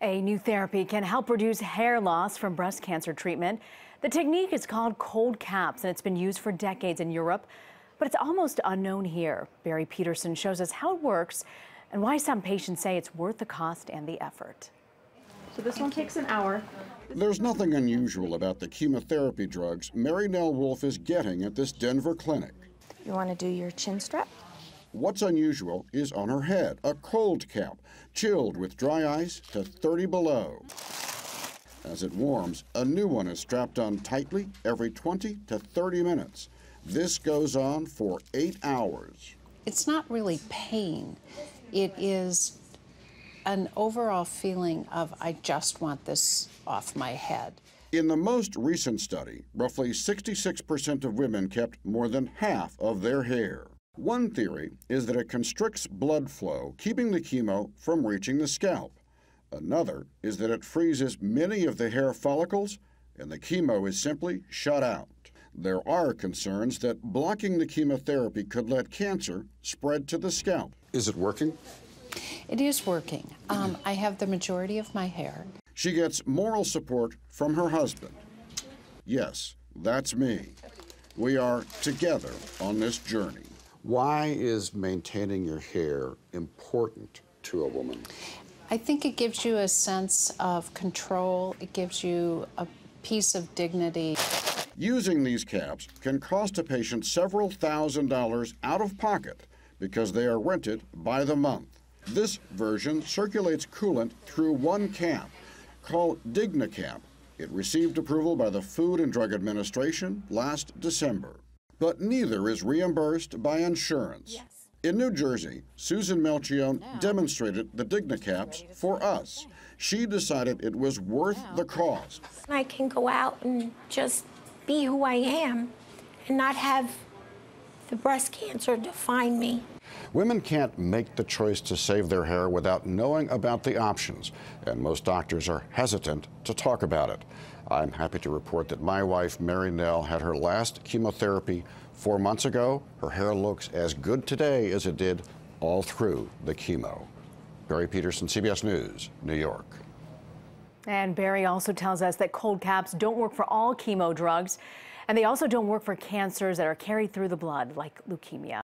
A new therapy can help reduce hair loss from breast cancer treatment. The technique is called cold caps and it's been used for decades in Europe, but it's almost unknown here. Barry Petersen shows us how it works and why some patients say it's worth the cost and the effort. So this one takes an hour. There's nothing unusual about the chemotherapy drugs Mary Nell Wolf is getting at this Denver clinic. You want to do your chin strap? What's unusual is on her head, a cold cap, chilled with dry ice to 30 below. As it warms, a new one is strapped on tightly every 20 to 30 minutes. This goes on for eight hours. It's not really pain. It is an overall feeling of, I just want this off my head. In the most recent study, roughly 66% of women kept more than half of their hair. One theory is that it constricts blood flow, keeping the chemo from reaching the scalp. Another is that it freezes many of the hair follicles and the chemo is simply shut out. There are concerns that blocking the chemotherapy could let cancer spread to the scalp. Is it working? It is working. Um, I have the majority of my hair. She gets moral support from her husband. Yes, that's me. We are together on this journey. Why is maintaining your hair important to a woman? I think it gives you a sense of control. It gives you a piece of dignity. Using these caps can cost a patient several thousand dollars out of pocket because they are rented by the month. This version circulates coolant through one cap called DigniCap. It received approval by the Food and Drug Administration last December but neither is reimbursed by insurance. Yes. In New Jersey, Susan Melchione demonstrated the DigniCaps for us. She decided it was worth the cost. I can go out and just be who I am and not have the breast cancer define me. Women can't make the choice to save their hair without knowing about the options, and most doctors are hesitant to talk about it. I'm happy to report that my wife, Mary Nell, had her last chemotherapy four months ago. Her hair looks as good today as it did all through the chemo. Barry Petersen, CBS News, New York. And Barry also tells us that cold caps don't work for all chemo drugs, and they also don't work for cancers that are carried through the blood, like leukemia.